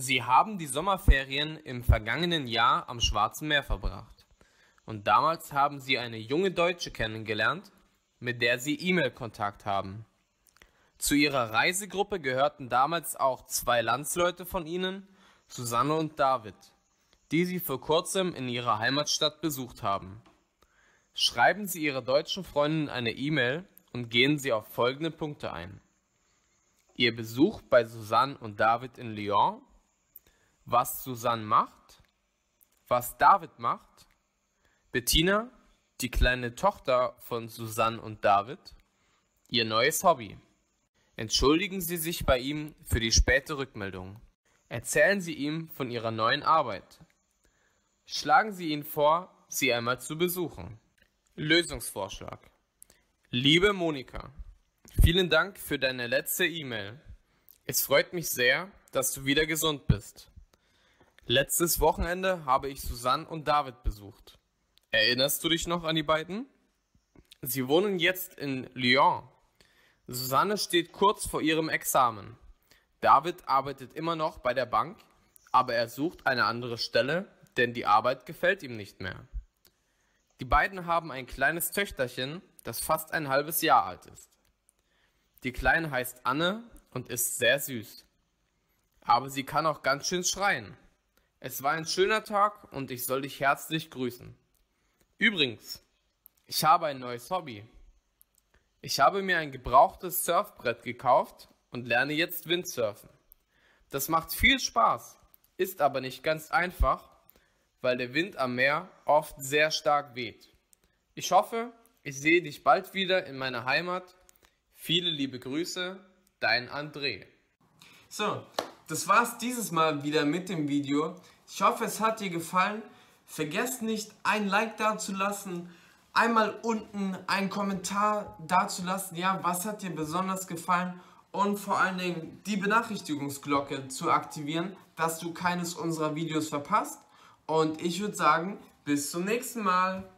Sie haben die Sommerferien im vergangenen Jahr am Schwarzen Meer verbracht. Und damals haben Sie eine junge Deutsche kennengelernt, mit der Sie E-Mail-Kontakt haben. Zu Ihrer Reisegruppe gehörten damals auch zwei Landsleute von Ihnen, Susanne und David, die Sie vor kurzem in Ihrer Heimatstadt besucht haben. Schreiben Sie Ihrer deutschen Freundin eine E-Mail und gehen Sie auf folgende Punkte ein. Ihr Besuch bei Susanne und David in Lyon was Susanne macht, was David macht, Bettina, die kleine Tochter von Susanne und David, ihr neues Hobby. Entschuldigen Sie sich bei ihm für die späte Rückmeldung. Erzählen Sie ihm von Ihrer neuen Arbeit. Schlagen Sie ihn vor, Sie einmal zu besuchen. Lösungsvorschlag. Liebe Monika, vielen Dank für deine letzte E-Mail. Es freut mich sehr, dass du wieder gesund bist. Letztes Wochenende habe ich Susanne und David besucht. Erinnerst du dich noch an die beiden? Sie wohnen jetzt in Lyon. Susanne steht kurz vor ihrem Examen. David arbeitet immer noch bei der Bank, aber er sucht eine andere Stelle, denn die Arbeit gefällt ihm nicht mehr. Die beiden haben ein kleines Töchterchen, das fast ein halbes Jahr alt ist. Die Kleine heißt Anne und ist sehr süß. Aber sie kann auch ganz schön schreien. Es war ein schöner Tag und ich soll dich herzlich grüßen. Übrigens, ich habe ein neues Hobby. Ich habe mir ein gebrauchtes Surfbrett gekauft und lerne jetzt Windsurfen. Das macht viel Spaß, ist aber nicht ganz einfach, weil der Wind am Meer oft sehr stark weht. Ich hoffe, ich sehe dich bald wieder in meiner Heimat. Viele liebe Grüße, dein André. So, das war's dieses Mal wieder mit dem Video. Ich hoffe, es hat dir gefallen. Vergesst nicht, ein Like dazulassen, einmal unten einen Kommentar dazulassen. Ja, was hat dir besonders gefallen? Und vor allen Dingen die Benachrichtigungsglocke zu aktivieren, dass du keines unserer Videos verpasst. Und ich würde sagen, bis zum nächsten Mal.